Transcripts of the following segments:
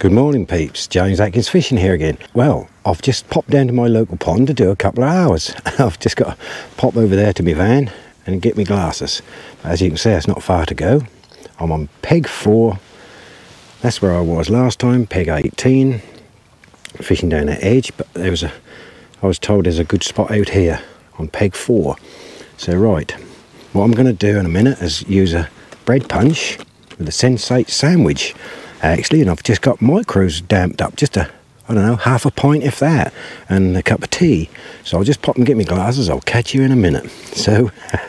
Good morning, peeps. James Atkins fishing here again. Well, I've just popped down to my local pond to do a couple of hours. I've just got to pop over there to my van and get my glasses. As you can see, it's not far to go. I'm on peg 4. That's where I was last time, peg 18. Fishing down that edge, but there was a I was told there's a good spot out here on peg 4. So right, what I'm going to do in a minute is use a bread punch with a Sensate sandwich actually, and I've just got micros damped up, just a, I don't know, half a pint if that, and a cup of tea. So I'll just pop and get my glasses, I'll catch you in a minute. So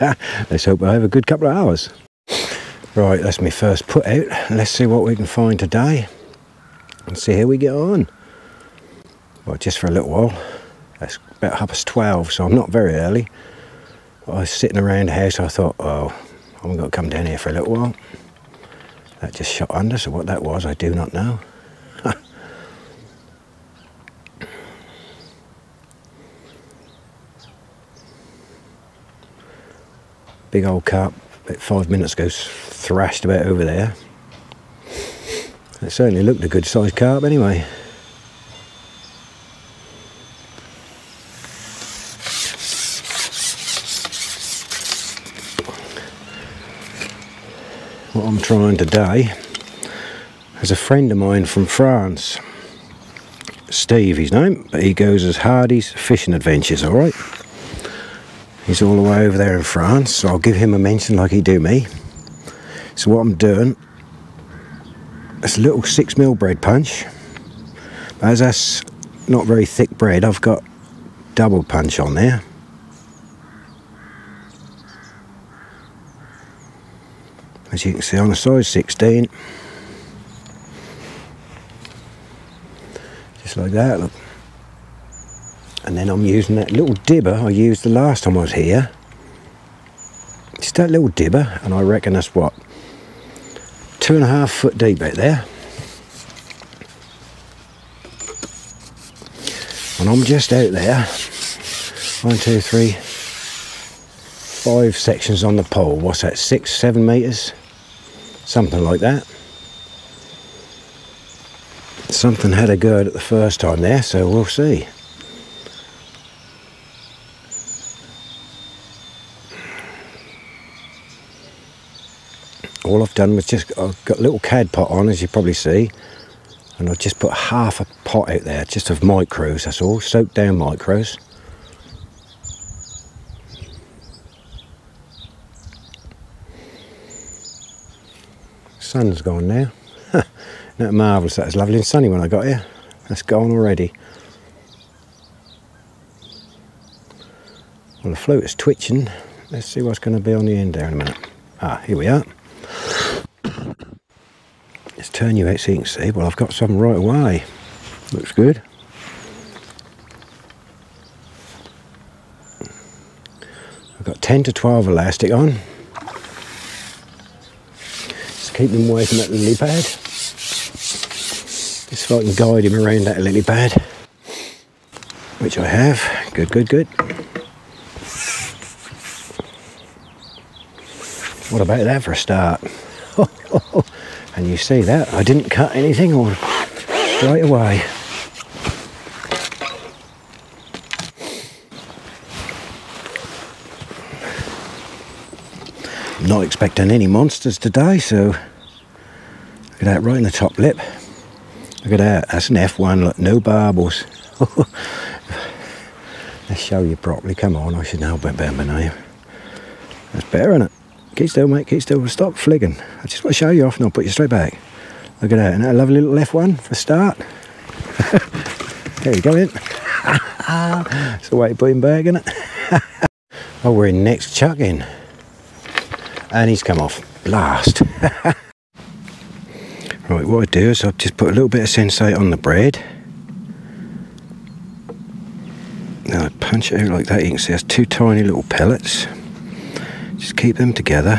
let's hope I have a good couple of hours. Right, that's my first put out. Let's see what we can find today and see how we get on. Well, just for a little while. It's about half past 12, so I'm not very early. I was sitting around the house, I thought, oh, I'm going to come down here for a little while. That just shot under, so what that was, I do not know. Big old carp, about five minutes ago, thrashed about over there. It certainly looked a good sized carp anyway. Today is a friend of mine from France. Steve, his name, but he goes as Hardy's Fishing Adventures, alright? He's all the way over there in France, so I'll give him a mention like he do me. So what I'm doing, it's a little six mil bread punch. As that's not very thick bread, I've got double punch on there. As you can see on the size 16 just like that look. And then I'm using that little dibber I used the last time I was here. Just that little dibber and I reckon that's what? Two and a half foot deep out there. And I'm just out there. One two three five sections on the pole. What's that six seven meters something like that. Something had a go at it the first time there, so we'll see. All I've done was just, I've got a little cad pot on, as you probably see, and I've just put half a pot out there, just of micros, that's all, soaked down micros. Sun's gone now. That marvellous? That was lovely and sunny when I got here. That's gone already. Well, the float is twitching. Let's see what's going to be on the end there in a minute. Ah, here we are. Let's turn you out so you can see. Well, I've got some right away. Looks good. I've got 10 to 12 elastic on keep him away from that lily pad. Just so I can guide him around that lily pad. Which I have. Good, good, good. What about that for a start? and you see that, I didn't cut anything or straight away. Not expecting any monsters today, so look at that, right in the top lip. Look at that, that's an F1, look, no barbels. Let's show you properly, come on, I should know better by now. That's better, isn't it? Keep still, mate, keep still, stop fligging. I just want to show you off and I'll put you straight back. Look at that, and that lovely little F1 for start. there you go, in. It's the way to put him back, isn't it? oh, we're in next chucking. And he's come off. Blast. Right, what I do is I just put a little bit of sensate on the bread. Now I punch it out like that, you can see there's two tiny little pellets. Just keep them together.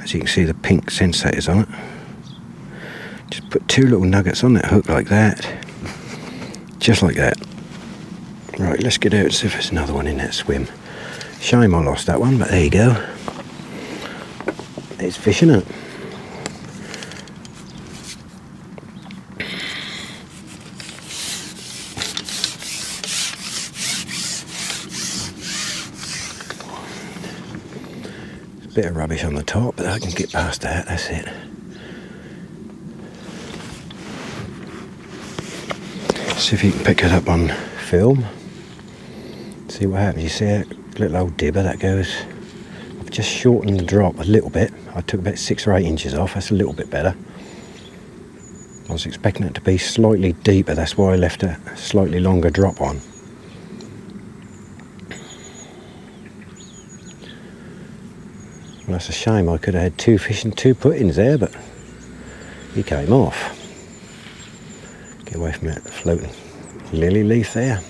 As you can see the pink sensate is on it. Just put two little nuggets on that hook like that. Just like that. Right, let's get out and see if there's another one in that swim. Shame I lost that one, but there you go. It's fishing it. bit of rubbish on the top, but I can get past that, that's it. See if you can pick it up on film. See what happens. You see it little old dibber that goes. I've just shortened the drop a little bit. I took about six or eight inches off. That's a little bit better. I was expecting it to be slightly deeper. That's why I left a slightly longer drop on. Well, that's a shame. I could have had two fish and two puttings there, but he came off. Get away from that floating lily leaf there.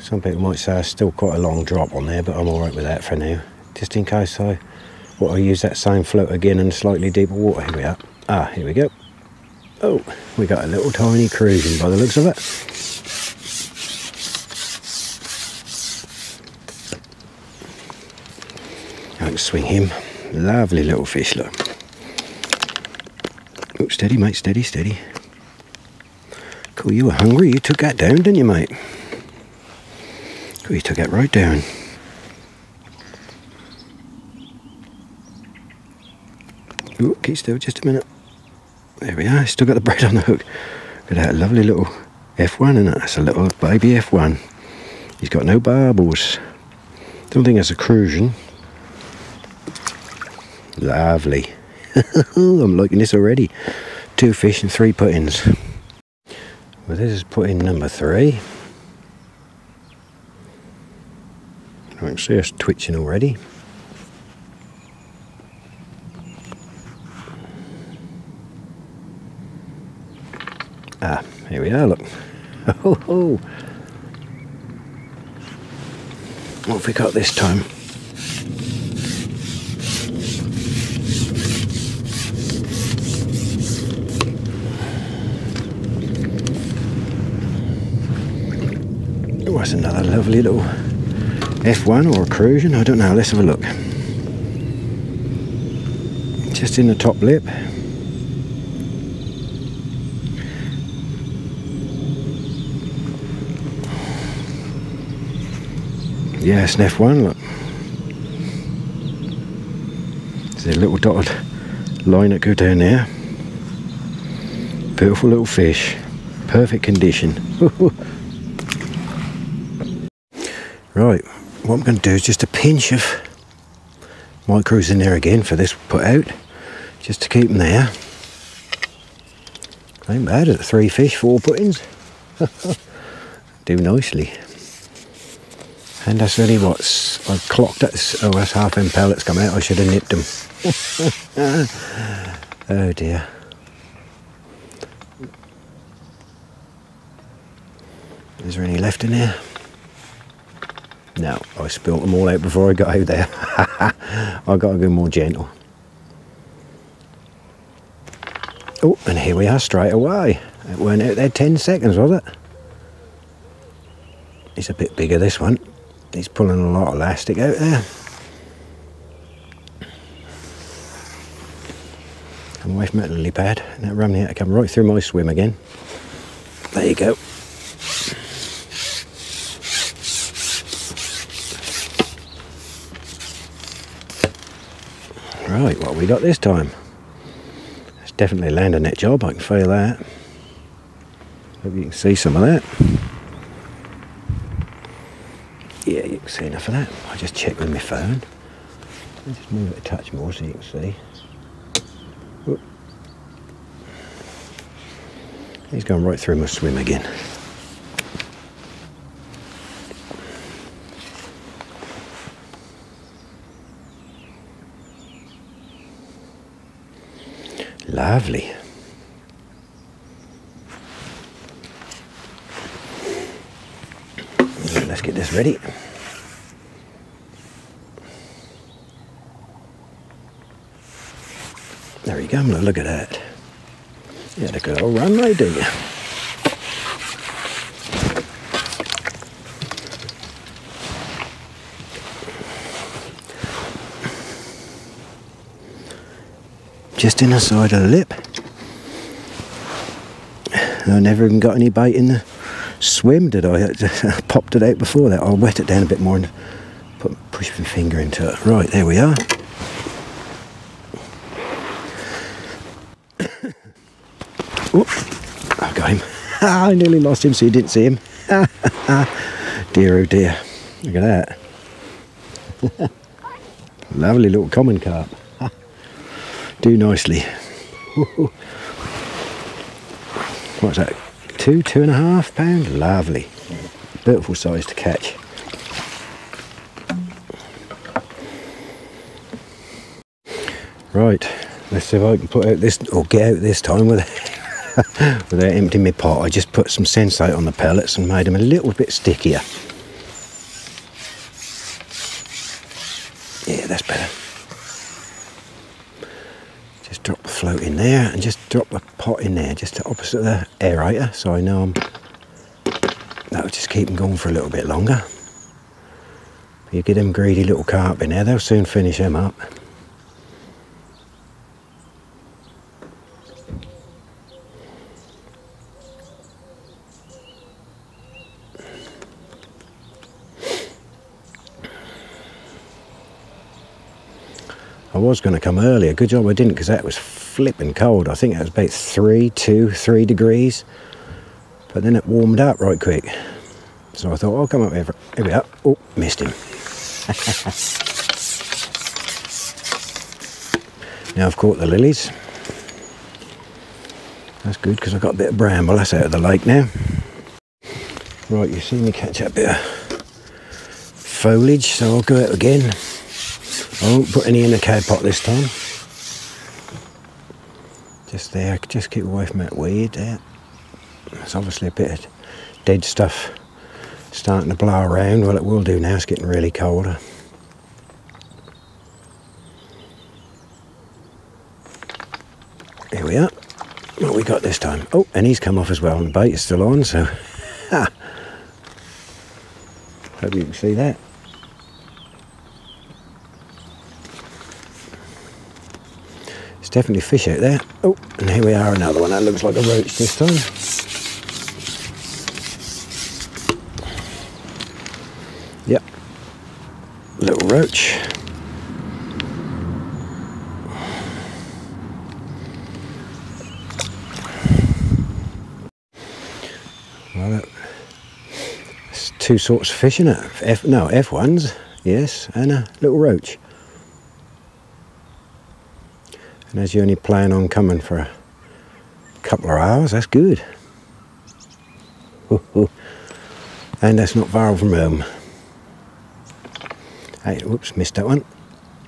Some people might say it's still quite a long drop on there, but I'm alright with that for now. Just in case I want to use that same float again in slightly deeper water. Here we are. Ah, here we go. Oh, we got a little tiny crucian by the looks of it. I can swing him. Lovely little fish, look. Oh, steady, mate, steady, steady. Cool, you were hungry. You took that down, didn't you, mate? Cool, you took it right down. Ooh, keep still just a minute. There we are, still got the bread on the hook. Got that lovely little F1 and that's a little baby F1. He's got no barbels. Don't think that's a crucian. Lovely. I'm liking this already. Two fish and three puttings. Well, this is putting number three. I can see us twitching already. Ah, here we are, look. Oh, oh. What have we got this time? Oh, that's another lovely little F1 or a crucian, I don't know, let's have a look. Just in the top lip. Yeah, it's an F1, look. There's a little dotted line that go down there. Beautiful little fish. Perfect condition. right, what I'm going to do is just a pinch of micros in there again for this put out. Just to keep them there. Ain't bad at three fish, four puttings. do nicely. And that's really what's I've clocked it. Oh, that's half them pellets come out. I should have nipped them. oh dear. Is there any left in here? No, I spilt them all out before I got out there. I got to go more gentle. Oh, and here we are straight away. It weren't out there 10 seconds, was it? It's a bit bigger, this one. He's pulling a lot of elastic out there. Come away from that lily pad. That rum here to come right through my swim again. There you go. Right, what we got this time? It's definitely a landing net job, I can feel that. Hope you can see some of that. Yeah, you can see enough of that. I just check with my phone. I'll just move it a touch more so you can see. Whoop. He's gone right through my swim again. Lovely. Let's get this ready. There you go, look at that. You had a good old run right, didn't you? Just in the side of the lip. I never even got any bait in the swim, did I? I popped it out before that. I'll wet it down a bit more and put, push my finger into it. Right, there we are. Oop, I got him. I nearly lost him so you didn't see him. dear oh dear. Look at that. Lovely little common carp. Do nicely. What's that? Two, two and a half pound? Lovely. Beautiful size to catch. Right, let's see if I can put out this, or get out this time with without emptying my pot. I just put some sensate on the pellets and made them a little bit stickier. Yeah, that's better. Just drop the float in there and just drop the pot in there, just opposite the aerator, so I know I'm. That'll just keep them going for a little bit longer. You get them greedy little carp in there, they'll soon finish them up. I was going to come earlier. Good job I didn't because that was flipping cold. I think it was about three, two, three degrees. But then it warmed up right quick. So I thought, I'll come up here. Here we are. Oh, missed him. now I've caught the lilies. That's good because I've got a bit of bramble. That's out of the lake now. Right, you see me catch a bit of foliage, so I'll go out again. I won't put any in the cow pot this time. There, just keep away from that weed there. There's obviously a bit of dead stuff starting to blow around. Well, it will do now, it's getting really colder. Here we are. What we got this time? Oh, and he's come off as well, and the bait is still on, so. Hope you can see that. Definitely fish out there. Oh, and here we are, another one. That looks like a roach this time. Yep, little roach. Well, that's two sorts of fish in it. F, no, F1s, yes, and a little roach. And as you only plan on coming for a couple of hours, that's good. and that's not far from home. Hey, whoops, missed that one.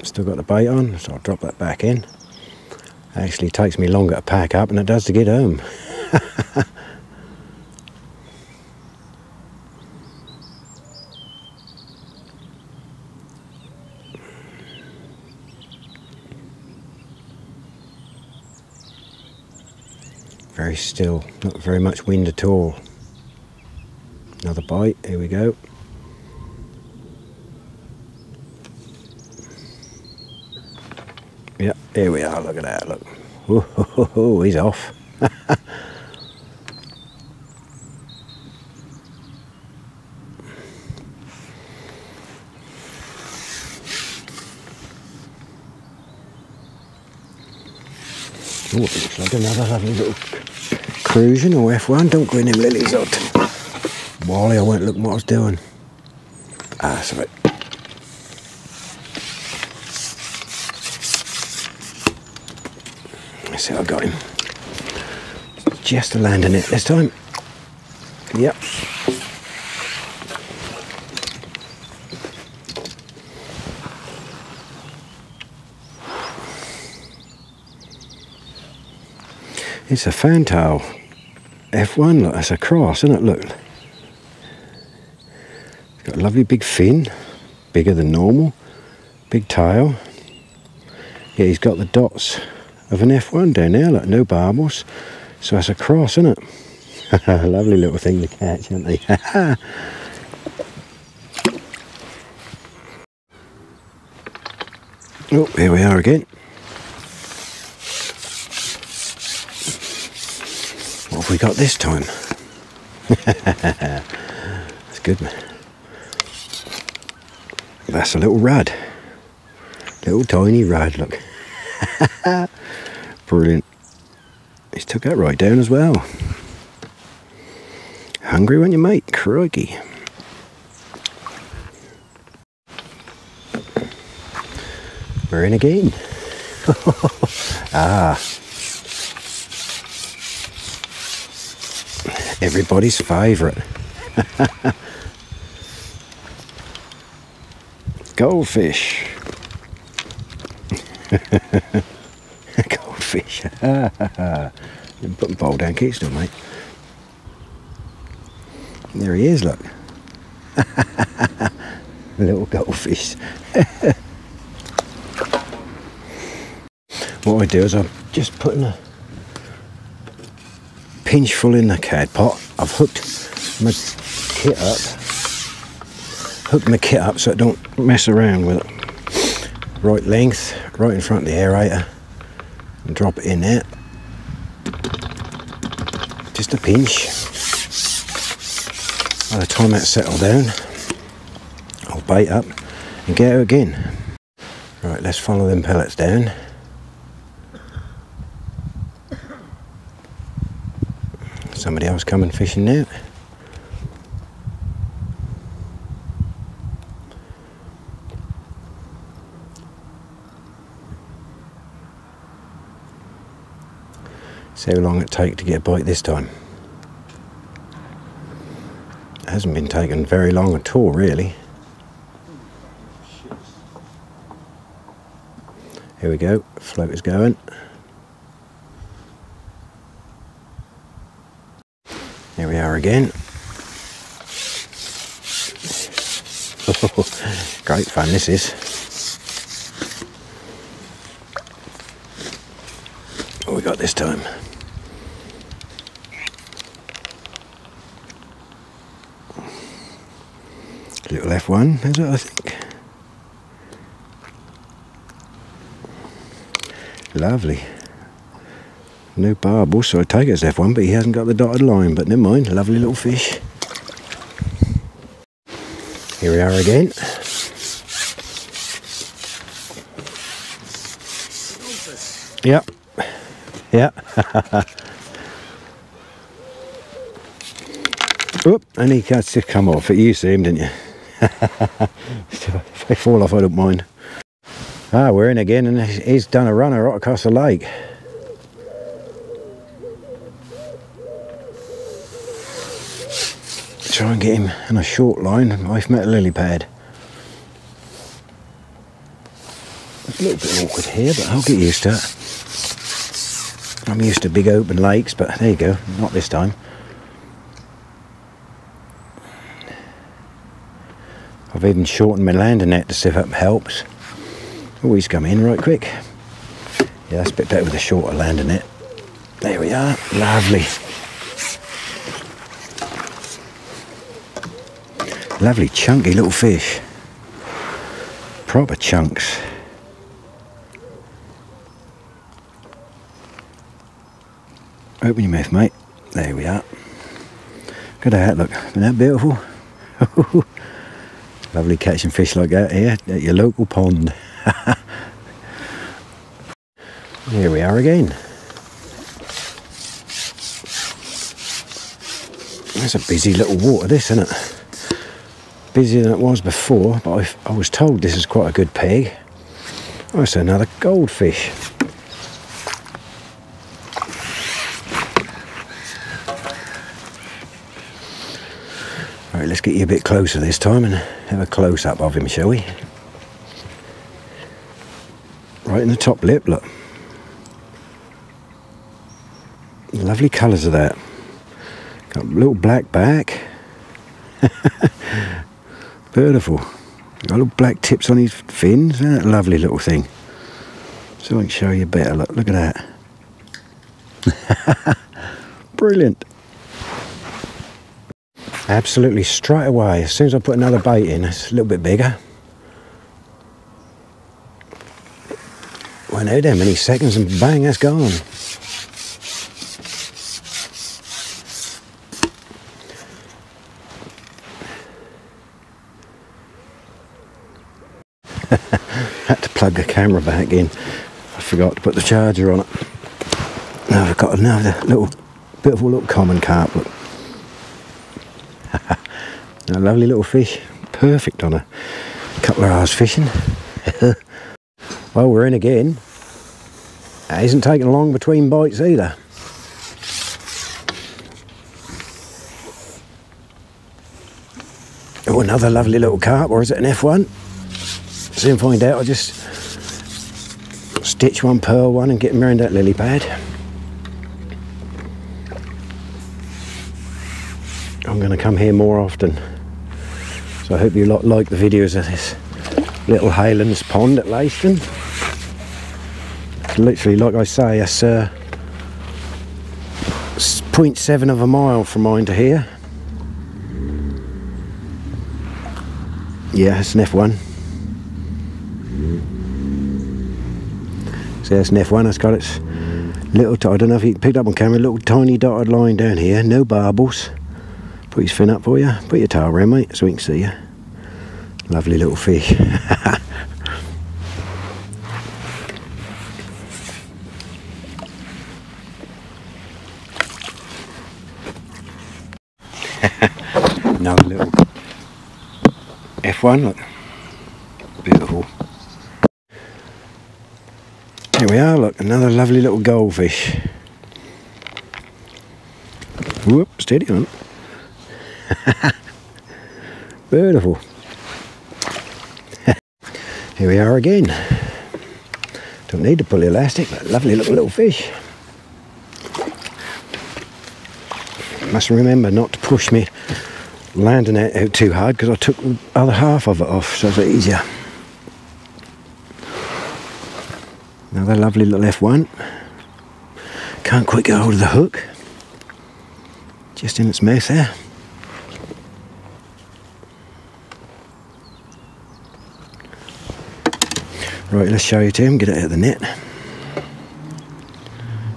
Still got the bait on, so I'll drop that back in. Actually takes me longer to pack up than it does to get home. very still, not very much wind at all. Another bite, here we go. Yep, here we are, look at that, look. Oh, he's off. Oh, looks like another lovely little crucian or F1. Don't go in them lilies out. Wally, I won't look what I was doing. Ah, sorry. Let's see, I got him. Just a landing it this time. Yep. It's a fantail F1, look, that's a cross, isn't it? Look. It's got a lovely big fin, bigger than normal, big tail. Yeah, he's got the dots of an F1 down there, look, no barbels. So that's a cross, isn't it? lovely little thing to catch, aren't they? oh, here we are again. What have we got this time? That's good, man. That's a little rudd. Little tiny rudd, look. Brilliant. He's took that right down as well. Hungry when you mate, crikey. We're in again. ah. Everybody's favourite. Goldfish. Goldfish. Put my bowl down, keep still, mate. There he is, look. Little goldfish. what I do is I'm just putting a pinchful in the cad pot. I've hooked my kit up. Hooked my kit up so I don't mess around with it. Right length, right in front of the aerator. And drop it in there. Just a pinch. By the time that's settled down, I'll bait up and get out again. Right, let's follow them pellets down. Somebody else coming fishing now. See how long it take to get a bite this time. It hasn't been taken very long at all really. Here we go, float is going. Again. Great fun this is. What we got this time? Little F1, is it I think? Lovely. No barb, also I take it as F1, but he hasn't got the dotted line, but never mind, lovely little fish. Here we are again. Yep. Yep. Oop, and he has to come off it. You see him, didn't you? if they fall off, I don't mind. Ah, we're in again, and he's done a runner right across the lake. Try and get him in a short line. I've met a lily pad. It's a little bit awkward here, but I'll get used to it. I'm used to big open lakes, but there you go, not this time. I've even shortened my landing net to see if that helps. Oh, he's come in right quick. Yeah, that's a bit better with a shorter landing net. There we are, lovely. Lovely chunky little fish. Proper chunks. Open your mouth, mate. There we are. Look at that, look. Isn't that beautiful? Lovely catching fish like that here at your local pond. here we are again. That's a busy little water, this, isn't it? Busier than it was before, but I, I was told this is quite a good peg. Oh, it's another goldfish. Right, let's get you a bit closer this time and have a close up of him, shall we? Right in the top lip, look. Lovely colours of that. Got a little black back. Beautiful. Got little black tips on his fins. Isn't that lovely little thing? So I can show you a better. Look, look at that. Brilliant. Absolutely straight away, as soon as I put another bait in, it's a little bit bigger. Won't out there many seconds and bang, that's gone. Plug the camera back in. I forgot to put the charger on it. Now I've got another little, beautiful little common carp. A lovely little fish. Perfect on a couple of hours fishing. well, we're in again. It isn't taking long between bites either. Oh, another lovely little carp, or is it an F1? Soon find out. I'll just stitch one, pearl one, and get them around that lily pad. I'm going to come here more often. So I hope you lot like the videos of this little Haylings pond at Leiston. literally, like I say, it's uh, 0.7 of a mile from mine to here. Yeah, it's an F1. So that's an F1. It's got its little, I don't know if you picked up on camera, little tiny dotted line down here. No barbels. Put his fin up for you. Put your tail around, mate, so we can see you. Lovely little fish. Another little F1, look. Beautiful. Here Oh we are, look, another lovely little goldfish. Whoop, steady on. Beautiful. Here we are again. Don't need to pull the elastic, but lovely little little fish. Must remember not to push me landing it out too hard because I took the other half of it off so it's easier. Another lovely little F1. Can't quite get hold of the hook. Just in its mouth there. Right, let's show you to him, get it out of the net.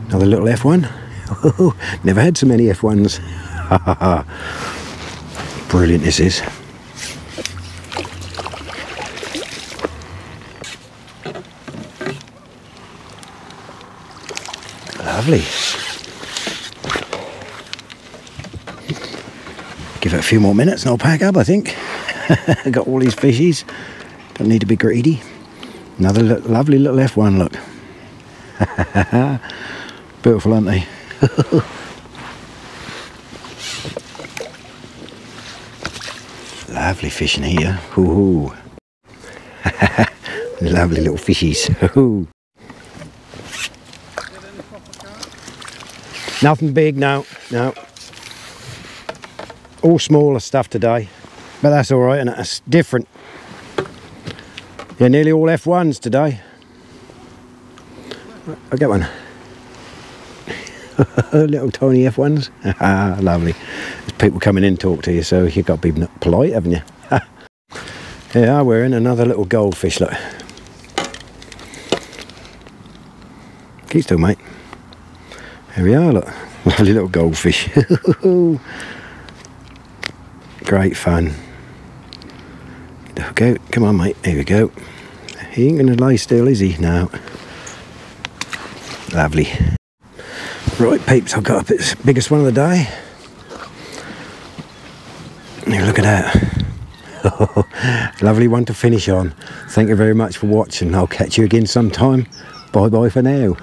Another little F1. Never had so many F1s. Brilliant this is. Lovely. Give it a few more minutes and I'll pack up, I think. Got all these fishies. Don't need to be greedy. Another lo lovely little F1, look. Beautiful, aren't they? lovely fishing here. Ooh. lovely little fishies. Ooh. Nothing big, no, no. All smaller stuff today, but that's all right, and it's different. Yeah, nearly all F1s today. I'll get one. Little tiny F1s. Lovely. There's people coming in talk to you, so you've got to be polite, haven't you? yeah, we're in another little goldfish, look. Keep still, mate. Here we are, look. Lovely little goldfish. Great fun. Out. Come on, mate. Here we go. He ain't going to lie still, is he? No. Lovely. Right, peeps, I've got the biggest one of the day. Look at that. Lovely one to finish on. Thank you very much for watching. I'll catch you again sometime. Bye bye for now.